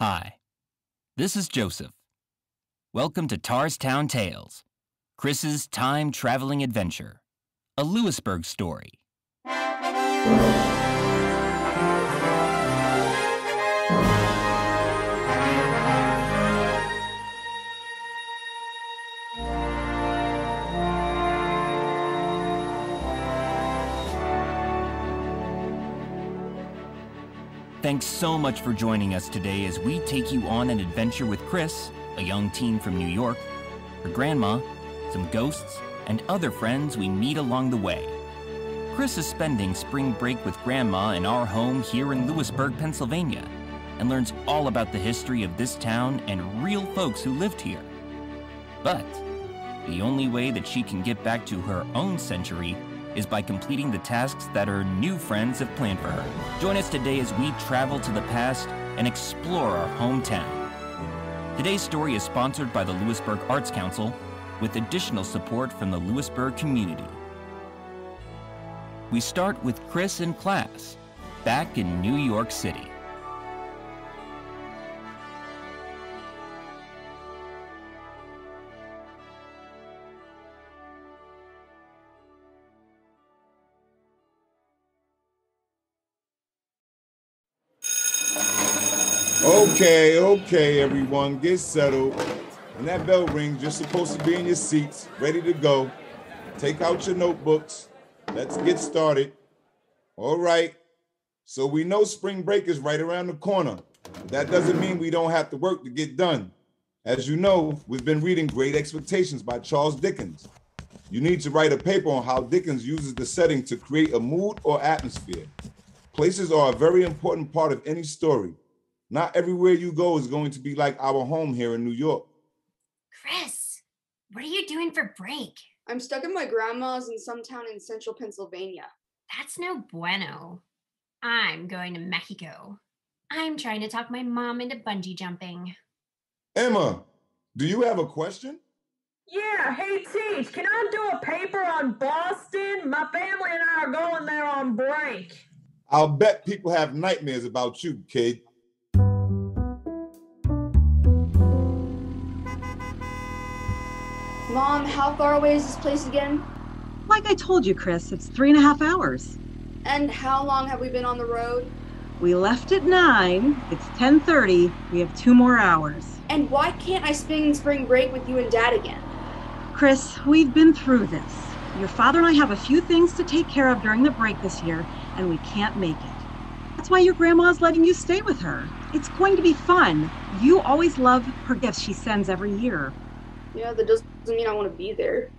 Hi, this is Joseph. Welcome to Tarrstown Tales, Kris's time traveling adventure, a Lewisburg story. Thanks so much for joining us today as we take you on an adventure with Kris, a young teen from New York, her grandma, some ghosts, and other friends we meet along the way. Kris is spending spring break with grandma in our home here in Lewisburg, Pennsylvania, and learns all about the history of this town and real folks who lived here. But the only way that she can get back to her own century is by completing the tasks that her new friends have planned for her. Join us today as we travel to the past and explore our hometown. Today's story is sponsored by the Lewisburg Arts Council with additional support from the Lewisburg community. We start with Kris and class, back in New York City. Okay, okay, everyone, get settled. When that bell rings, you're supposed to be in your seats, ready to go. Take out your notebooks. Let's get started. All right. So we know spring break is right around the corner. That doesn't mean we don't have to work to get done. As you know, we've been reading Great Expectations by Charles Dickens. You need to write a paper on how Dickens uses the setting to create a mood or atmosphere. Places are a very important part of any story. Not everywhere you go is going to be like our home here in New York. Kris, what are you doing for break? I'm stuck at my grandma's in some town in central Pennsylvania. That's no bueno. I'm going to Mexico. I'm trying to talk my mom into bungee jumping. Emma, do you have a question? Yeah, hey Teach, can I do a paper on Boston? My family and I are going there on break. I'll bet people have nightmares about you, kid. Mom, how far away is this place again? Like I told you, Kris, it's three and a half hours. And how long have we been on the road? We left at nine. It's ten thirty. We have two more hours. And why can't I spend spring break with you and Dad again? Kris, we've been through this. Your father and I have a few things to take care of during the break this year, and we can't make it. That's why your grandma's letting you stay with her. It's going to be fun. You always love her gifts she sends every year. Yeah, that doesn't mean I want to be there.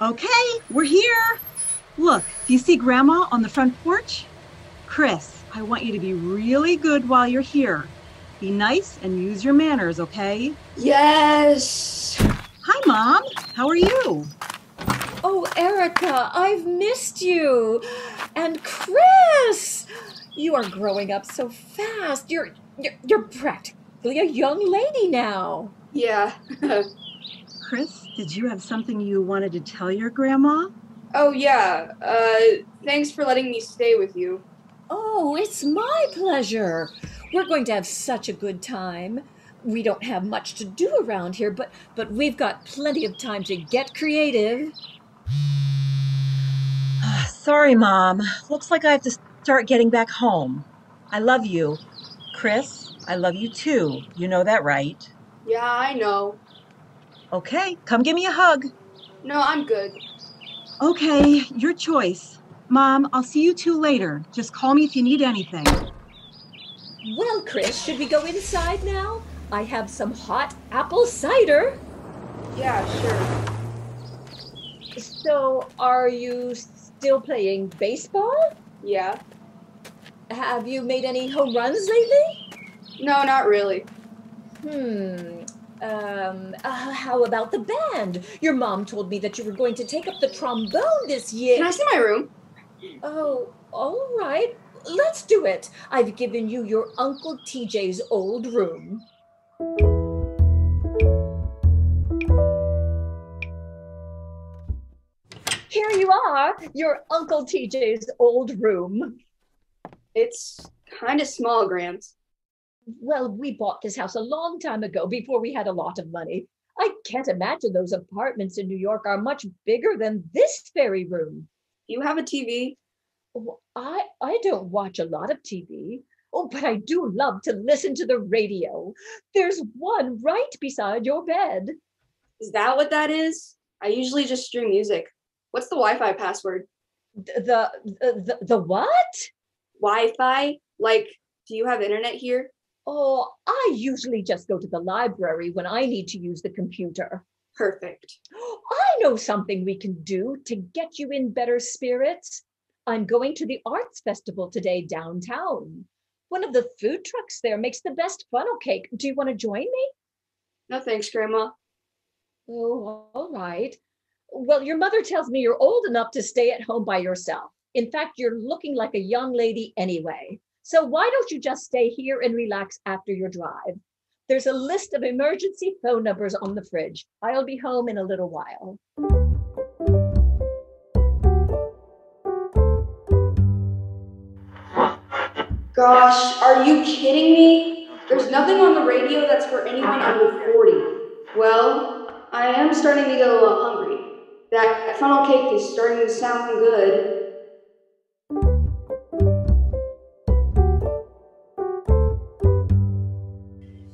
Okay, we're here. Look, do you see Grandma on the front porch? Kris, I want you to be really good while you're here. Be nice and use your manners, okay? Yes. Hi, Mom. How are you? Oh, Erica, I've missed you. And Kris, you are growing up so fast. You're you're, you're practically a young lady now. Yeah. Kris, did you have something you wanted to tell your grandma? oh yeah. Uh thanks for letting me stay with you. Oh, it's my pleasure. We're going to have such a good time. We don't have much to do around here, but but we've got plenty of time to get creative. Sorry, Mom. Looks like I have to start getting back home. I love you. Kris, I love you too. You know that, right? Yeah, I know. Okay, come give me a hug. No, I'm good. Okay, your choice. Mom, I'll see you two later. Just call me if you need anything. Well, Kris, should we go inside now? I have some hot apple cider. Yeah, sure. So, are you still playing baseball? Yeah. Have you made any home runs lately? No, not really. Hmm. Um, uh, how about the band? Your mom told me that you were going to take up the trombone this year. Can I see my room? Oh, all right. Let's do it. I've given you your Uncle TJ's old room. here you are, your Uncle TJ's old room. It's kind of small, Grams. Well, we bought this house a long time ago before we had a lot of money. I can't imagine those apartments in New York are much bigger than this very room. You have a TV? Oh, I I don't watch a lot of TV. Oh, but I do love to listen to the radio. There's one right beside your bed. Is that what that is? I usually just stream music. What's the Wi-Fi password? The the the, the what? Wi-Fi? Like, do you have internet here? Oh, I usually just go to the library when I need to use the computer. Perfect. I know something we can do to get you in better spirits. I'm going to the arts festival today downtown. One of the food trucks there makes the best funnel cake. Do you want to join me? No thanks, Grandma. Oh, all right. Well, your mother tells me you're old enough to stay at home by yourself. In fact, you're looking like a young lady anyway. So why don't you just stay here and relax after your drive? There's a list of emergency phone numbers on the fridge. I'll be home in a little while. Gosh, are you kidding me? There's nothing on the radio that's for anyone under 40. Well, I am starting to get a little hungry. That funnel cake is starting to sound good.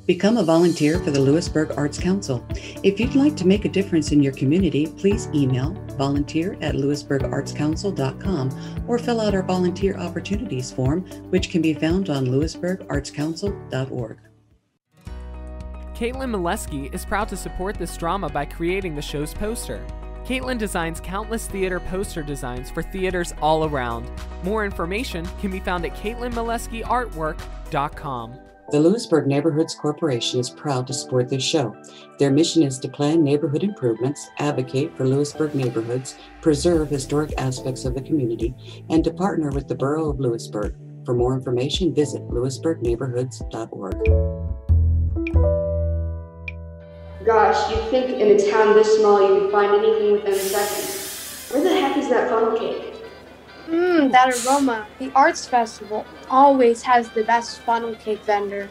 Become a volunteer for the Lewisburg Arts Council. If you'd like to make a difference in your community, please email volunteer at lewisburgartscouncil.com or fill out our volunteer opportunities form, which can be found on lewisburgartscouncil.org. Caitlin Molesky is proud to support this drama by creating the show's poster. Caitlin designs countless theater poster designs for theaters all around. More information can be found at CaitlinMoleskyArtwork.com. The Lewisburg Neighborhoods Corporation is proud to support this show. Their mission is to plan neighborhood improvements, advocate for Lewisburg neighborhoods, preserve historic aspects of the community, and to partner with the Borough of Lewisburg. For more information, visit lewisburgneighborhoods.org. Gosh, you'd think in a town this small you could find anything within seconds. Where the heck is that funnel cake? Mmm, that aroma. The arts festival always has the best funnel cake vendor.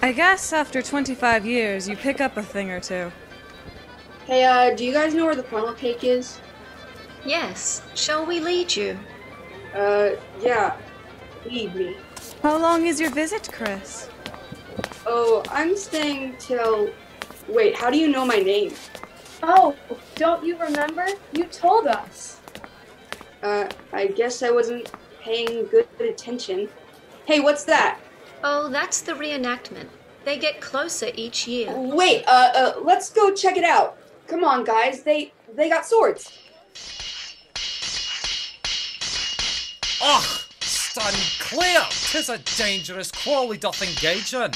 I guess after 25 years, you pick up a thing or two. Hey, uh, do you guys know where the funnel cake is? Yes. Shall we lead you? Uh, yeah. Lead me. How long is your visit, Kris? Oh, I'm staying till. Wait, how do you know my name? Oh, don't you remember? You told us. Uh, I guess I wasn't paying good attention. Hey, what's that? Oh, that's the reenactment. They get closer each year. Wait, uh, uh, let's go check it out. Come on, guys. They they got swords. Och, stand clear! Tis a dangerous quarrel we doth engage in.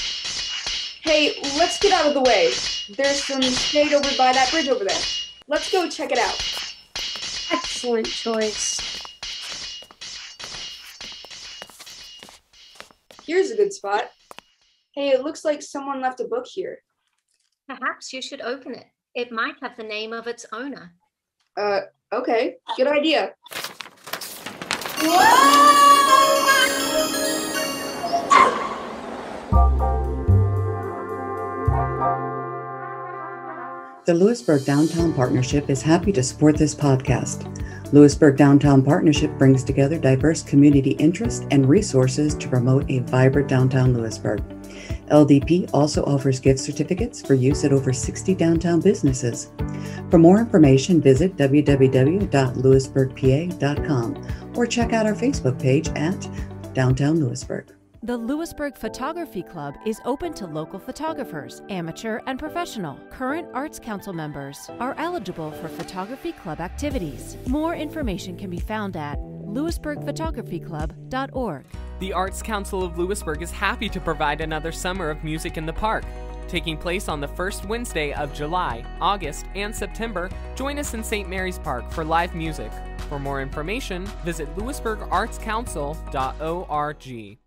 Hey, let's get out of the way. There's some shade over by that bridge over there. Let's go check it out. Excellent choice. Here's a good spot. Hey, it looks like someone left a book here. Perhaps you should open it. It might have the name of its owner. Uh, okay. Good idea. The Lewisburg Downtown Partnership is happy to support this podcast. Lewisburg Downtown Partnership brings together diverse community interests and resources to promote a vibrant downtown Lewisburg. LDP also offers gift certificates for use at over 60 downtown businesses. For more information, visit www.lewisburgpa.com or check out our Facebook page at Downtown Lewisburg. The Lewisburg Photography Club is open to local photographers, amateur and professional. Current Arts Council members are eligible for photography club activities. More information can be found at lewisburgphotographyclub.org. The Arts Council of Lewisburg is happy to provide another summer of music in the park. Taking place on the first Wednesday of July, August, and September, join us in St. Mary's Park for live music. For more information, visit lewisburgartscouncil.org.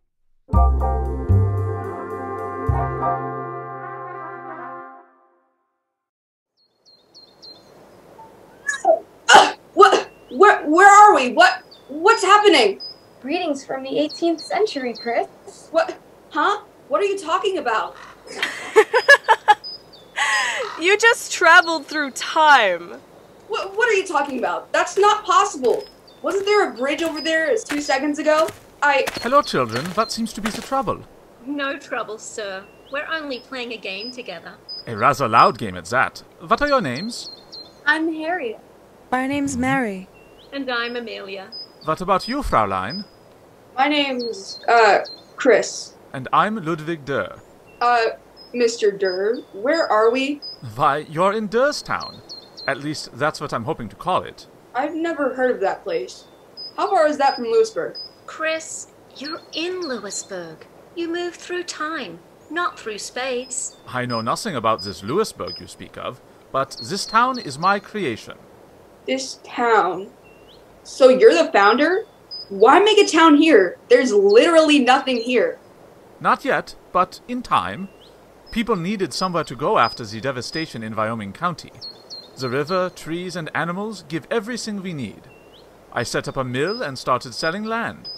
we? What? What's happening? Greetings from the 18th century, Kris. What? Huh? What are you talking about? You just traveled through time. What, what are you talking about? That's not possible. Wasn't there a bridge over there as two seconds ago? I. Hello, children. That seems to be the trouble? No trouble, sir. We're only playing a game together. A rather loud game at that. What are your names? I'm Harriet. My name's Mary. And I'm Amelia. What about you, Fraulein? My name's, uh, Kris. And I'm Ludwig Derr. Uh, Mr. Derr, where are we? Why, you're in Derrstown. At least, that's what I'm hoping to call it. I've never heard of that place. How far is that from Lewisburg? Kris, you're in Lewisburg. You move through time, not through space. I know nothing about this Lewisburg you speak of, but this town is my creation. This town. So you're the founder? Why make a town here? There's literally nothing here. Not yet, but in time. People needed somewhere to go after the devastation in Wyoming County. The river, trees, and animals give everything we need. I set up a mill and started selling land.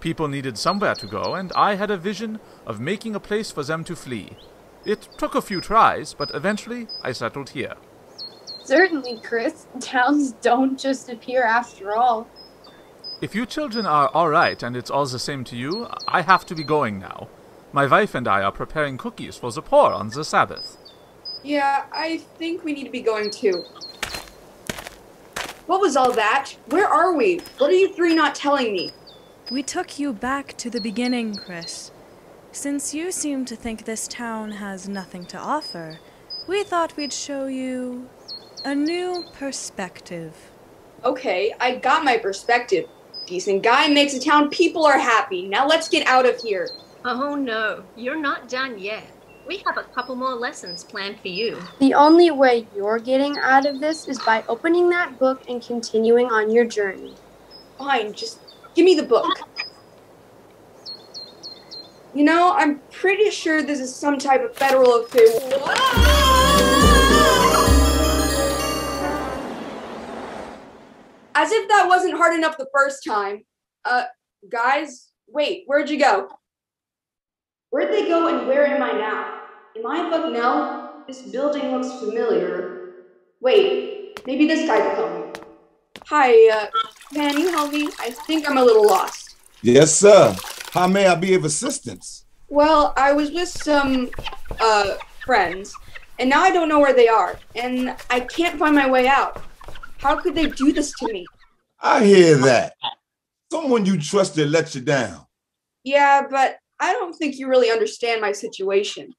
People needed somewhere to go, and I had a vision of making a place for them to flee. It took a few tries, but eventually I settled here. Certainly, Kris. Towns don't just appear after all. If you children are alright and it's all the same to you, I have to be going now. My wife and I are preparing cookies for the poor on the Sabbath. Yeah, I think we need to be going too. What was all that? Where are we? What are you three not telling me? We took you back to the beginning, Kris. Since you seem to think this town has nothing to offer, we thought we'd show you a new perspective. Okay, I got my perspective. Decent guy makes a town, people are happy. Now let's get out of here. Oh no, you're not done yet. We have a couple more lessons planned for you. The only way you're getting out of this is by opening that book and continuing on your journey. Fine, just give me the book. You know, I'm pretty sure this is some type of federal official. As if that wasn't hard enough the first time. Uh, guys, wait, where'd you go? Where'd they go and where am I now? Am I in Bucknell? This building looks familiar. Wait, maybe this guy can help me. Hi, uh, can you help me? I think I'm a little lost. Yes, sir. How may I be of assistance? Well, I was with some, uh, friends, and now I don't know where they are, and I can't find my way out. How could they do this to me? I hear that. Someone you trusted let you down. Yeah, but I don't think you really understand my situation.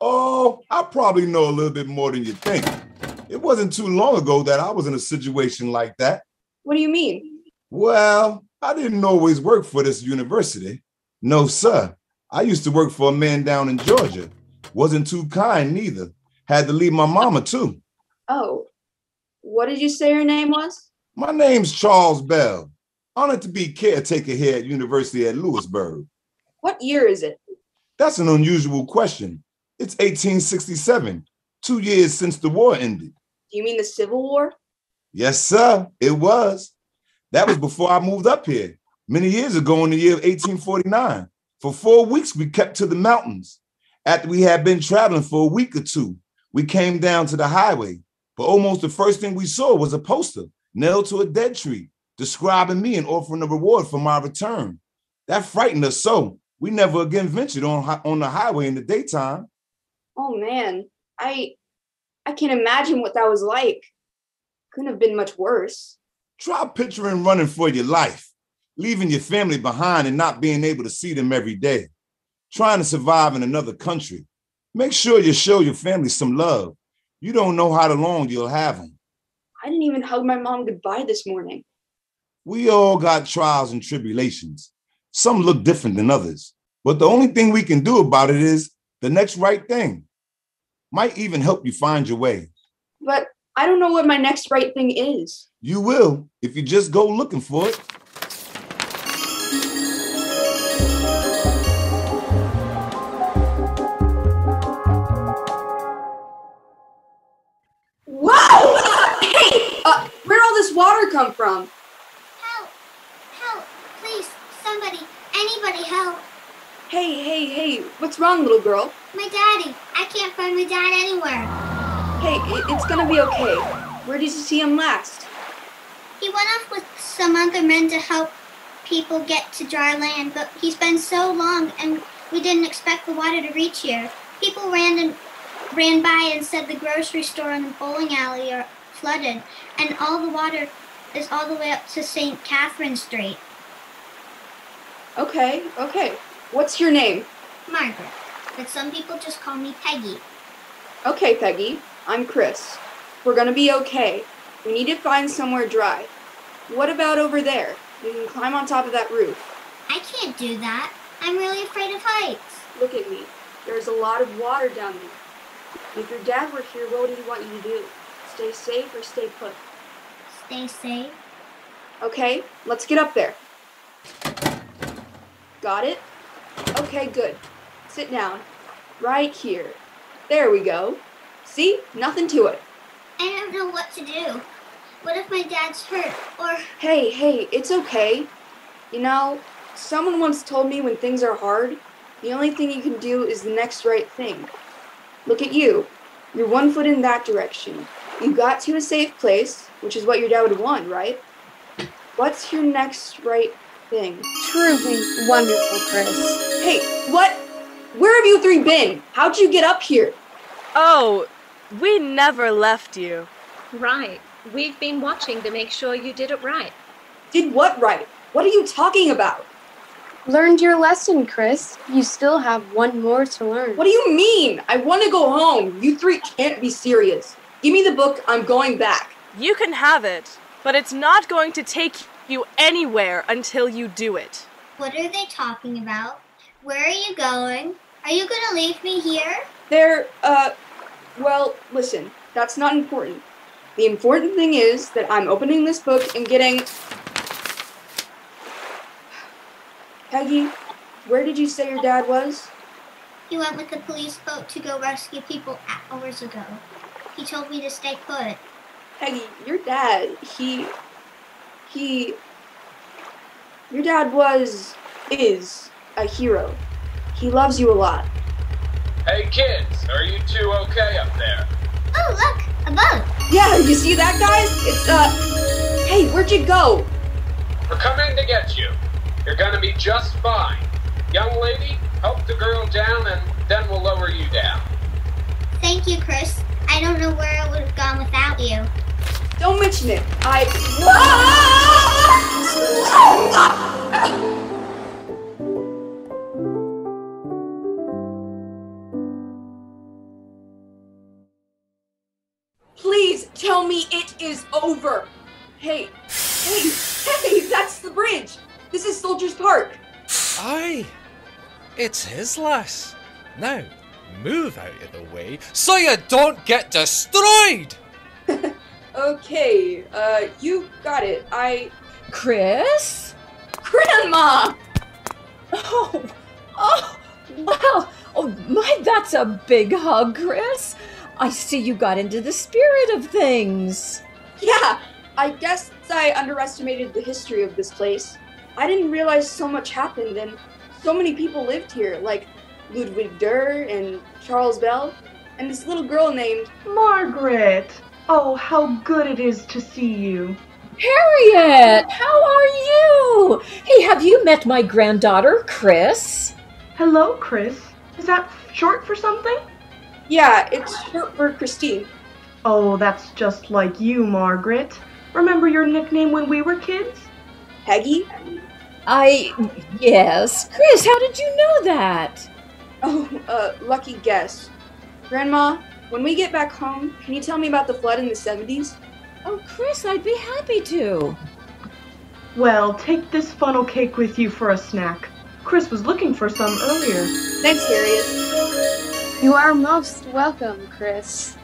Oh, I probably know a little bit more than you think. It wasn't too long ago that I was in a situation like that. What do you mean? Well, I didn't always work for this university. No, sir. I used to work for a man down in Georgia. Wasn't too kind neither. Had to leave my mama too. Oh, what did you say your name was? My name's Charles Bell. Honored to be caretaker here at University at Lewisburg. What year is it? That's an unusual question. It's 1867, two years since the war ended. Do you mean the Civil War? Yes, sir, it was. That was before I moved up here, many years ago in the year of 1849. For four weeks, we kept to the mountains. After we had been traveling for a week or two, we came down to the highway. But almost the first thing we saw was a poster nailed to a dead tree describing me and offering a reward for my return. That frightened us so we never again ventured on, on the highway in the daytime. Oh man, I I can't imagine what that was like. Couldn't have been much worse. Try picturing running for your life, leaving your family behind and not being able to see them every day, trying to survive in another country. Make sure you show your family some love. You don't know how long you'll have them. I didn't even hug my mom goodbye this morning. We all got trials and tribulations. Some look different than others, but the only thing we can do about it is the next right thing. Might even help you find your way. But I don't know what my next right thing is. You will if you just go looking for it. Whoa! hey, uh, where'd all this water come from? Somebody, anybody help. Hey, hey, hey, what's wrong, little girl? My daddy. I can't find my dad anywhere. Hey, it's gonna be okay. Where did you see him last? He went off with some other men to help people get to dry land, but he's been so long and we didn't expect the water to reach here. People ran and ran by and said the grocery store and the bowling alley are flooded, and all the water is all the way up to St. Catherine Street. Okay, okay. What's your name? Margaret, but some people just call me Peggy. Okay, Peggy. I'm Kris. We're gonna be okay. We need to find somewhere dry. What about over there? We can climb on top of that roof. I can't do that. I'm really afraid of heights. Look at me. There's a lot of water down there. If your dad were here, what would he want you to do? Stay safe or stay put? Stay safe. Okay, let's get up there. Got it? Okay, good. Sit down. Right here. There we go. See? Nothing to it. I don't know what to do. What if my dad's hurt? Or. Hey, hey, it's okay. You know, someone once told me when things are hard, the only thing you can do is the next right thing. Look at you. You're one foot in that direction. You got to a safe place, which is what your dad would want, right? What's your next right thing? Truly wonderful, Kris. Hey, what? Where have you three been? How'd you get up here? Oh, we never left you. Right. We've been watching to make sure you did it right. Did what right? What are you talking about? Learned your lesson, Kris. You still have one more to learn. What do you mean? I want to go home. You three can't be serious. Give me the book. I'm going back. You can have it, but it's not going to take you anywhere until you do it. What are they talking about? Where are you going? Are you gonna leave me here? There, uh, well, listen, that's not important. The important thing is that I'm opening this book and getting. Peggy, where did you say your dad was? He went with the police boat to go rescue people hours ago. He told me to stay put. Peggy, your dad, he. He. Your dad was. is a hero. He loves you a lot. Hey kids, are you two okay up there? Oh, look, a boat. Yeah, you see that, guys? It's, uh. Hey, where'd you go? We're coming to get you. You're gonna be just fine. Young lady, help the girl down and then we'll lower you down. Thank you, Kris. I don't know where I would have gone without you. Don't mention it. I. Please tell me it is over. Hey, hey, hey, that's the bridge. This is Soldiers Park. Aye, it's his lass. Now, move out of the way so you don't get destroyed! Okay, uh, you got it. I. Kris? Grandma! Oh, oh, wow. Oh, my, that's a big hug, Kris. I see you got into the spirit of things. Yeah, I guess I underestimated the history of this place. I didn't realize so much happened and so many people lived here, like Ludwig Derr and Charles Bell, and this little girl named Margaret. Oh, how good it is to see you. Harriet, how are you? Hey, have you met my granddaughter, Kris? Hello, Kris. Is that short for something? Yeah, it's short for Christine. Oh, that's just like you, Margaret. Remember your nickname when we were kids? Peggy? I. Yes. Kris, how did you know that? Oh, uh, lucky guess. Grandma, when we get back home, can you tell me about the flood in the 70s? Oh, Kris, I'd be happy to. Well, take this funnel cake with you for a snack. Kris was looking for some earlier. Thanks, Harriet. You are most welcome, Kris.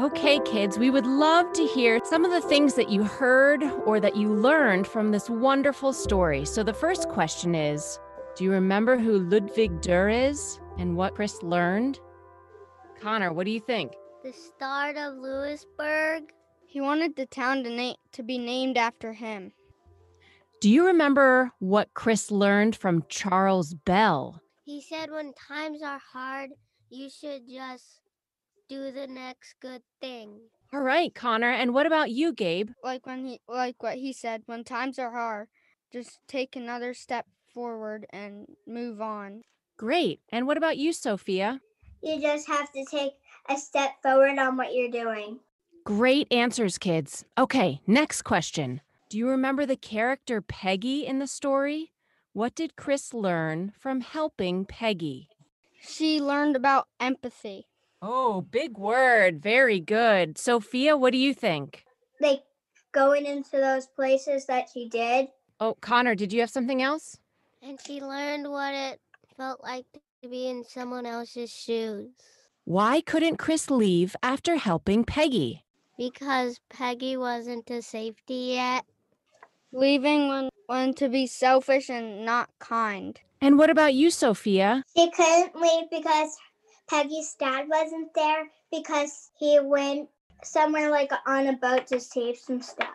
Okay, kids, we would love to hear some of the things that you heard or that you learned from this wonderful story. So, the first question is Do you remember who Ludwig Derr is and what Kris learned? Connor, what do you think? The start of Lewisburg? He wanted the town to, na- to be named after him. Do you remember what Kris learned from Charles Bell? He said when times are hard, you should just do the next good thing. All right, Connor. And what about you, Gabe? Like when he like what he said, when times are hard, just take another step forward and move on. Great. And what about you, Sophia? You just have to take a step forward on what you're doing. Great answers, kids. Okay, next question. Do you remember the character Peggy in the story? What did Kris learn from helping Peggy? She learned about empathy. Oh, big word. Very good. Sophia, what do you think? Like going into those places that she did. Oh, Connor, did you have something else? And she learned what it felt like to be in someone else's shoes. Why couldn't Kris leave after helping Peggy? Because Peggy wasn't to safety yet. Leaving when, when to be selfish and not kind. And what about you, Sophia? She couldn't leave because Peggy's dad wasn't there because he went somewhere like on a boat to save some stuff.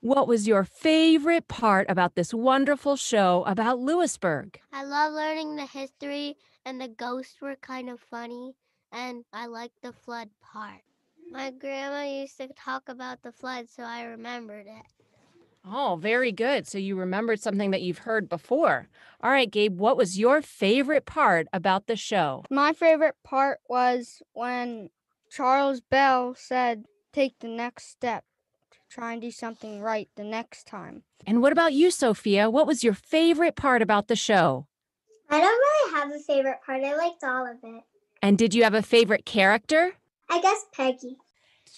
What was your favorite part about this wonderful show about Lewisburg? I love learning the history, and the ghosts were kind of funny, and I liked the flood part. My grandma used to talk about the flood, so I remembered it. Oh, very good. So you remembered something that you've heard before. All right, Gabe, what was your favorite part about the show? My favorite part was when Charles Bell said, take the next step to try and do something right the next time. And what about you, Sophia? What was your favorite part about the show? I don't really have a favorite part. I liked all of it. And did you have a favorite character? I guess Peggy.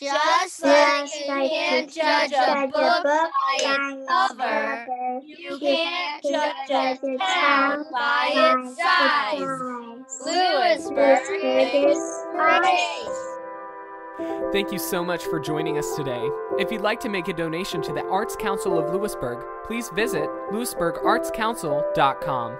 Just like you can't judge a book by its cover, you can't judge a town by its size. Lewisburg is great. Thank you so much for joining us today. If you'd like to make a donation to the Arts Council of Lewisburg, please visit lewisburgartscouncil.com.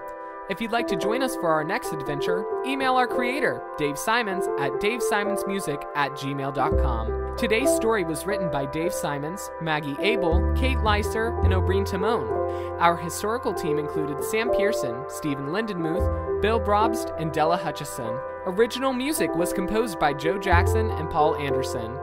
If you'd like to join us for our next adventure, email our creator, Dave Simons, at davesimonsmusic at gmail.com. Today's story was written by Dave Simons, Maggie Abel, Kate Leister, and Obreen Timon. Our historical team included Sam Pearson, Stephen Lindenmuth, Bill Brobst, and Della Hutchison. Original music was composed by Joe Jackson and Paul Anderson.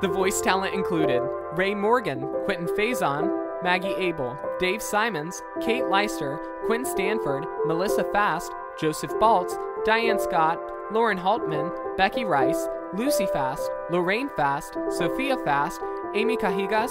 The voice talent included Ray Morgan, Quentin Faison, Maggie Abel, Dave Simons, Kate Leister, Quinn Stanford, Melissa Fast, Joseph Baltz, Diane Scott, Lauren Haltman, Becky Rice, Lucy Fast, Lorraine Fast, Sophia Fast, Amy Cahigas,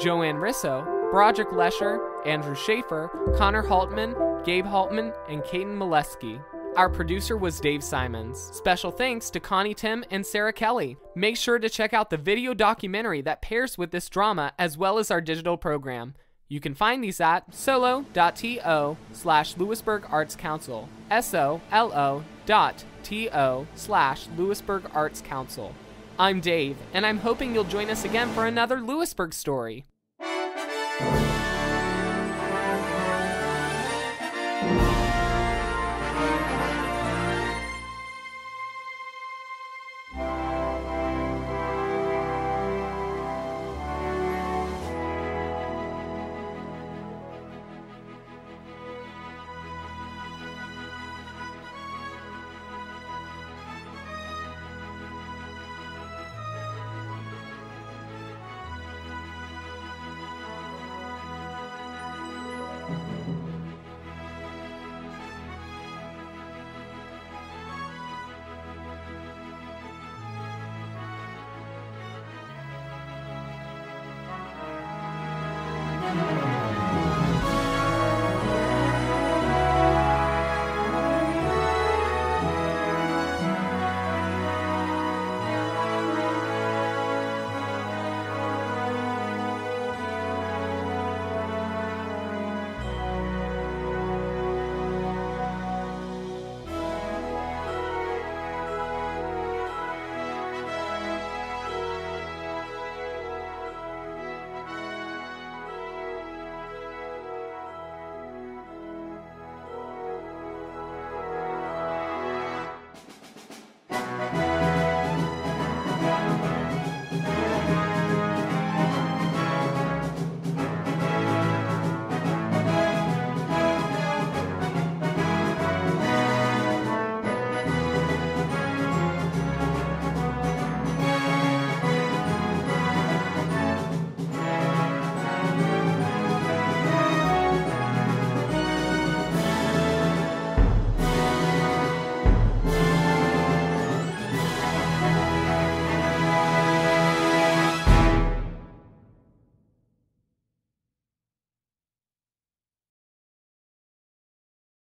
Joanne Risso, Broderick Lesher, Andrew Schaefer, Connor Haltman, Gabe Haltman, and Caden Molesky. Our producer was Dave Simons. Special thanks to Connie Tim and Sarah Kelly. Make sure to check out the video documentary that pairs with this drama as well as our digital program. You can find these at solo.to slash Lewisburg Arts Council. S-O-L-O dot T-O slash Lewisburg Arts Council. I'm Dave, and I'm hoping you'll join us again for another Lewisburg story.